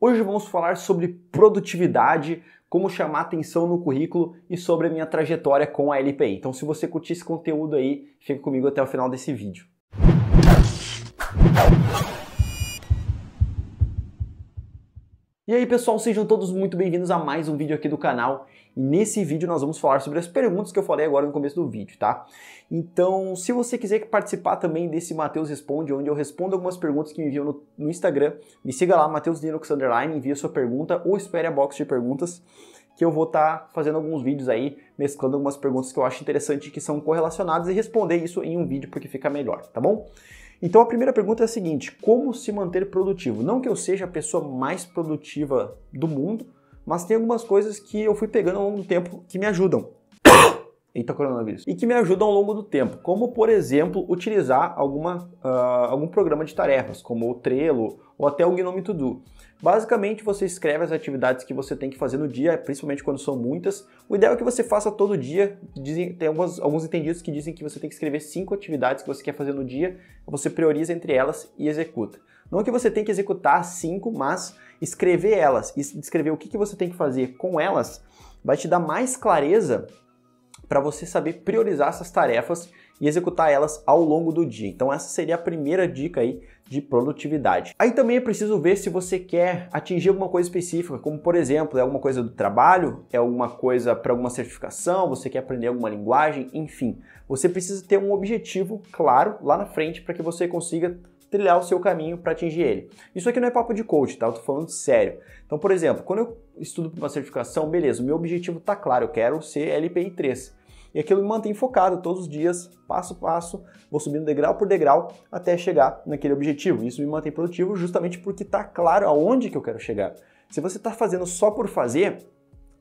Hoje vamos falar sobre produtividade, como chamar atenção no currículo e sobre a minha trajetória com a LPI. Então, se você curtir esse conteúdo aí, fica comigo até o final desse vídeo. E aí pessoal, sejam todos muito bem-vindos a mais um vídeo aqui do canal. E nesse vídeo nós vamos falar sobre as perguntas que eu falei agora no começo do vídeo, tá? Então, se você quiser participar também desse Matheus Responde, onde eu respondo algumas perguntas que me enviam no, no Instagram, me siga lá, Matheus Linux Underline, envia sua pergunta ou espere a box de perguntas que eu vou estar tá fazendo alguns vídeos aí, mesclando algumas perguntas que eu acho interessante que são correlacionadas e responder isso em um vídeo porque fica melhor, tá bom? Então a primeira pergunta é a seguinte: como se manter produtivo? Não que eu seja a pessoa mais produtiva do mundo, mas tem algumas coisas que eu fui pegando ao longo do tempo que me ajudam. Eita, coronavírus. E que me ajudam ao longo do tempo, como por exemplo utilizar alguma, uh, algum programa de tarefas, como o Trello ou até o Gnome To Do. Basicamente, você escreve as atividades que você tem que fazer no dia, principalmente quando são muitas. O ideal é que você faça todo dia. Dizem, tem alguns, alguns entendidos que dizem que você tem que escrever cinco atividades que você quer fazer no dia, você prioriza entre elas e executa. Não que você tem que executar cinco, mas escrever elas e escrever o que, que você tem que fazer com elas vai te dar mais clareza para você saber priorizar essas tarefas e executar elas ao longo do dia. Então essa seria a primeira dica aí de produtividade. Aí também é preciso ver se você quer atingir alguma coisa específica, como por exemplo, é alguma coisa do trabalho, é alguma coisa para alguma certificação, você quer aprender alguma linguagem, enfim. Você precisa ter um objetivo claro lá na frente para que você consiga trilhar o seu caminho para atingir ele. Isso aqui não é papo de coach, tá? Eu tô falando sério. Então, por exemplo, quando eu estudo para uma certificação, beleza, o meu objetivo tá claro, eu quero ser LPI 3. E aquilo me mantém focado todos os dias, passo a passo, vou subindo degrau por degrau até chegar naquele objetivo. Isso me mantém produtivo justamente porque está claro aonde que eu quero chegar. Se você está fazendo só por fazer,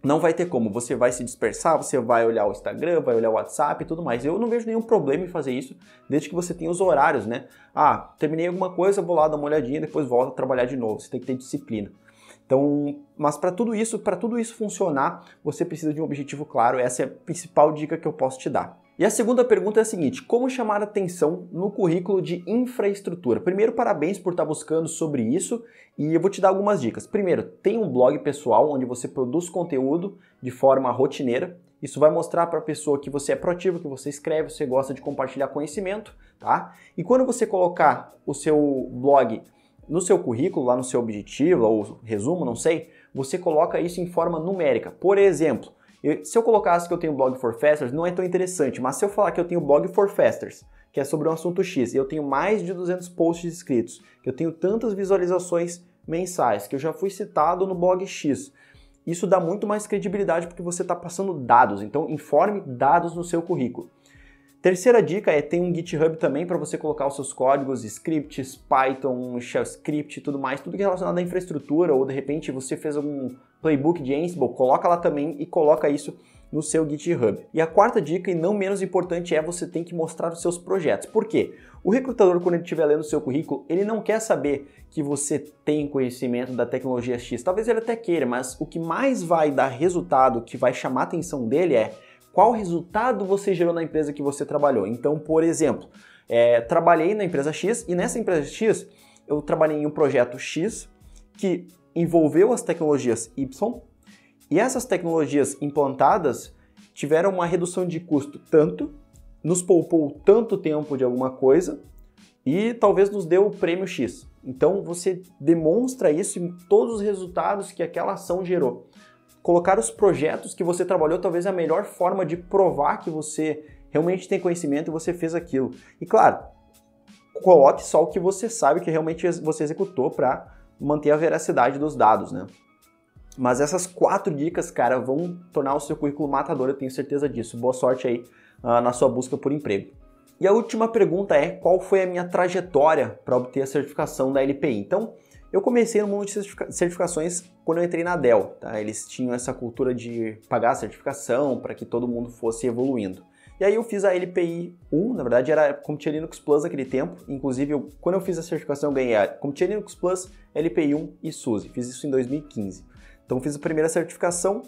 não vai ter como. Você vai se dispersar, você vai olhar o Instagram, vai olhar o WhatsApp e tudo mais. Eu não vejo nenhum problema em fazer isso, desde que você tenha os horários, né? Ah, terminei alguma coisa, vou lá dar uma olhadinha, depois volto a trabalhar de novo. Você tem que ter disciplina. Então, mas para tudo isso, para tudo isso funcionar, você precisa de um objetivo claro. Essa é a principal dica que eu posso te dar. E a segunda pergunta é a seguinte: como chamar atenção no currículo de infraestrutura? Primeiro, parabéns por estar buscando sobre isso e eu vou te dar algumas dicas. Primeiro, tem um blog pessoal onde você produz conteúdo de forma rotineira. Isso vai mostrar para a pessoa que você é proativo, que você escreve, você gosta de compartilhar conhecimento, tá? E quando você colocar o seu blog no seu currículo, lá no seu objetivo, ou resumo, não sei, você coloca isso em forma numérica. Por exemplo, eu, se eu colocasse que eu tenho blog for Fasters, não é tão interessante, mas se eu falar que eu tenho blog for Fasters, que é sobre um assunto X, e eu tenho mais de 200 posts escritos, que eu tenho tantas visualizações mensais, que eu já fui citado no blog X, isso dá muito mais credibilidade porque você está passando dados. Então, informe dados no seu currículo. Terceira dica é tem um GitHub também para você colocar os seus códigos, scripts, Python, Shell Script tudo mais, tudo que é relacionado à infraestrutura ou de repente você fez algum playbook de Ansible, coloca lá também e coloca isso no seu GitHub. E a quarta dica, e não menos importante, é você tem que mostrar os seus projetos. Por quê? O recrutador, quando ele estiver lendo o seu currículo, ele não quer saber que você tem conhecimento da tecnologia X. Talvez ele até queira, mas o que mais vai dar resultado, que vai chamar a atenção dele é qual resultado você gerou na empresa que você trabalhou. Então, por exemplo, é, trabalhei na empresa X e nessa empresa X eu trabalhei em um projeto X que envolveu as tecnologias Y e essas tecnologias implantadas tiveram uma redução de custo tanto, nos poupou tanto tempo de alguma coisa e talvez nos deu o prêmio X. Então você demonstra isso em todos os resultados que aquela ação gerou colocar os projetos que você trabalhou, talvez a melhor forma de provar que você realmente tem conhecimento e você fez aquilo. E claro, coloque só o que você sabe que realmente você executou para manter a veracidade dos dados, né? Mas essas quatro dicas, cara, vão tornar o seu currículo matador, eu tenho certeza disso. Boa sorte aí uh, na sua busca por emprego. E a última pergunta é: qual foi a minha trajetória para obter a certificação da LPI? Então, eu comecei no mundo de certificações quando eu entrei na Dell. Tá? Eles tinham essa cultura de pagar a certificação para que todo mundo fosse evoluindo. E aí eu fiz a LPI 1, na verdade era como tinha Linux Plus naquele tempo. Inclusive, eu, quando eu fiz a certificação, eu ganhei a como tinha Linux Plus, LPI 1 e SUSE. Fiz isso em 2015. Então fiz a primeira certificação,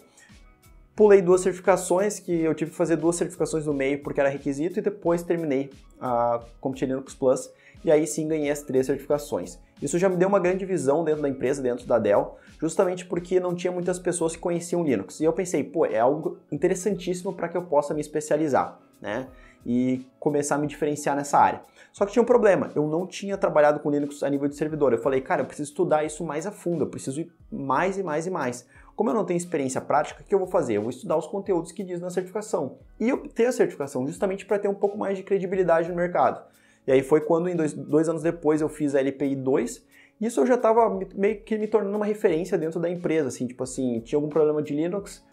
pulei duas certificações, que eu tive que fazer duas certificações no meio porque era requisito, e depois terminei a como tinha Linux Plus, e aí sim ganhei as três certificações. Isso já me deu uma grande visão dentro da empresa, dentro da Dell, justamente porque não tinha muitas pessoas que conheciam Linux. E eu pensei, pô, é algo interessantíssimo para que eu possa me especializar, né? E começar a me diferenciar nessa área. Só que tinha um problema, eu não tinha trabalhado com Linux a nível de servidor. Eu falei, cara, eu preciso estudar isso mais a fundo, eu preciso ir mais e mais e mais. Como eu não tenho experiência prática, o que eu vou fazer? Eu vou estudar os conteúdos que diz na certificação e obter a certificação, justamente para ter um pouco mais de credibilidade no mercado. E aí foi quando, em dois, dois anos depois, eu fiz a LPI 2. Isso eu já estava meio que me tornando uma referência dentro da empresa, assim, tipo assim, tinha algum problema de Linux,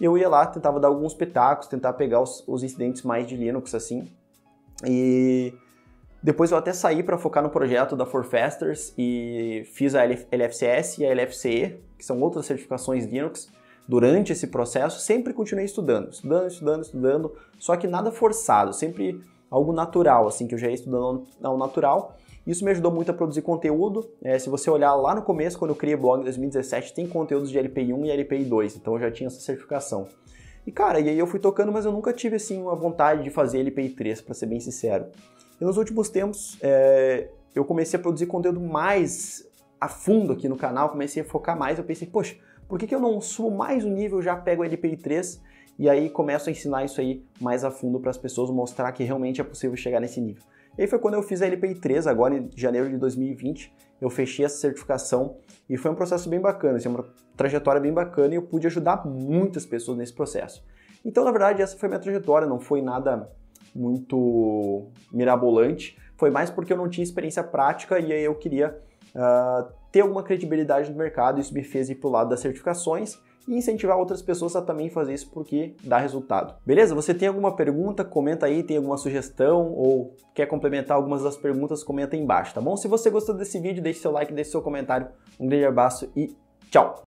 eu ia lá, tentava dar alguns pitacos, tentar pegar os, os incidentes mais de Linux, assim. E depois eu até saí para focar no projeto da Forfasters e fiz a LFCS e a LFCE, que são outras certificações Linux. Durante esse processo, sempre continuei estudando, estudando, estudando, estudando, só que nada forçado, sempre algo natural, assim, que eu já ia estudando ao natural. Isso me ajudou muito a produzir conteúdo. É, se você olhar lá no começo, quando eu criei o blog em 2017, tem conteúdos de LPI 1 e LPI 2, então eu já tinha essa certificação. E cara, e aí eu fui tocando, mas eu nunca tive assim uma vontade de fazer LPI 3, para ser bem sincero. E nos últimos tempos, é, eu comecei a produzir conteúdo mais a fundo aqui no canal, comecei a focar mais. Eu pensei, poxa, por que, que eu não subo mais um nível, já pego o LPI 3 e aí começo a ensinar isso aí mais a fundo para as pessoas, mostrar que realmente é possível chegar nesse nível. E aí foi quando eu fiz a LPI 3, agora em janeiro de 2020, eu fechei essa certificação e foi um processo bem bacana, assim, uma trajetória bem bacana e eu pude ajudar muitas pessoas nesse processo. Então, na verdade, essa foi minha trajetória, não foi nada muito mirabolante, foi mais porque eu não tinha experiência prática e aí eu queria uh, ter alguma credibilidade no mercado, isso me fez ir para o lado das certificações e incentivar outras pessoas a também fazer isso porque dá resultado. Beleza? Você tem alguma pergunta? Comenta aí, tem alguma sugestão ou quer complementar algumas das perguntas, comenta aí embaixo, tá bom? Se você gostou desse vídeo, deixe seu like, deixe seu comentário. Um grande abraço e tchau!